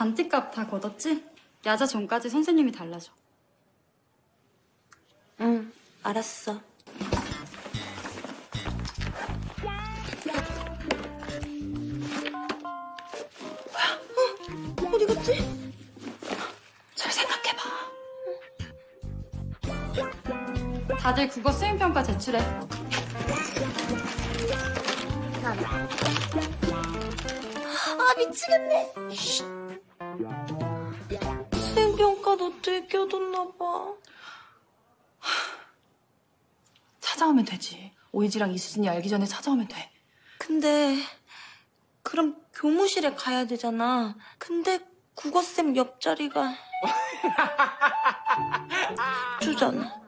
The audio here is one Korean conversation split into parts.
반띠값 다 걷었지? 야자 전까지 선생님이 달라줘. 응, 알았어. 뭐야? 어? 어디 갔지? 잘 생각해봐. 다들 국어 수행평가 제출해. 아, 미치겠네. 수행평가 노트에 껴뒀나봐. 찾아오면 되지. 오이지랑 이수진이 알기 전에 찾아오면 돼. 근데 그럼 교무실에 가야 되잖아. 근데 국어쌤 옆자리가 주잖아.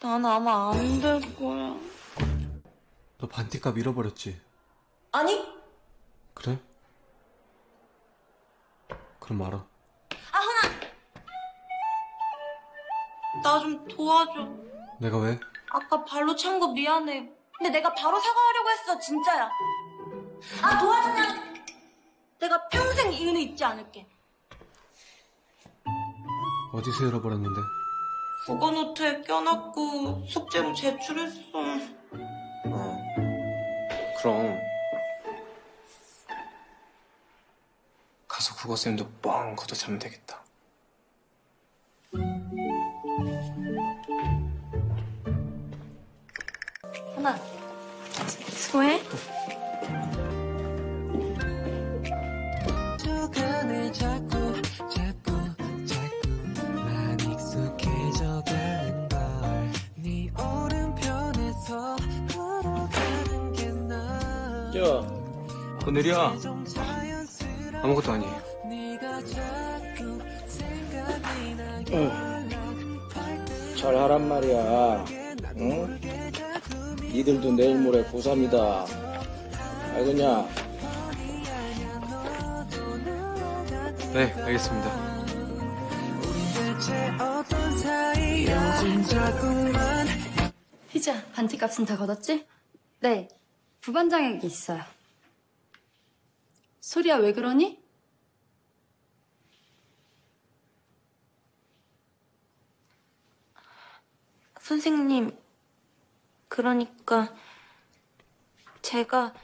난 아마 안 될 거야. 너 반티값 잃어버렸지? 아니, 그래? 그럼 말아. 나좀 도와줘. 내가 왜? 아까 발로 찬 거 미안해. 근데 내가 바로 사과하려고 했어, 진짜야. 아, 도와주면 내가 평생 이 은혜 잊지 않을게. 어디서 잃어버렸는데? 국어 노트에 껴놨고 숙제로 제출했어. 그럼 가서 국어쌤도 뻥 걷어차면 되겠다. 하나, 수고해. 게나 야, 아무것도 아니에요. 네가 자꾸 생각이 나요 잘 하란 말이야. 응? 니들도 내일 모레 고3이다. 알겠냐? 네, 알겠습니다. 희지야, 반띠값은 다 걷었지? 네. 부반장에게 있어요. 소리야, 왜 그러니? 선생님, 그러니까 제가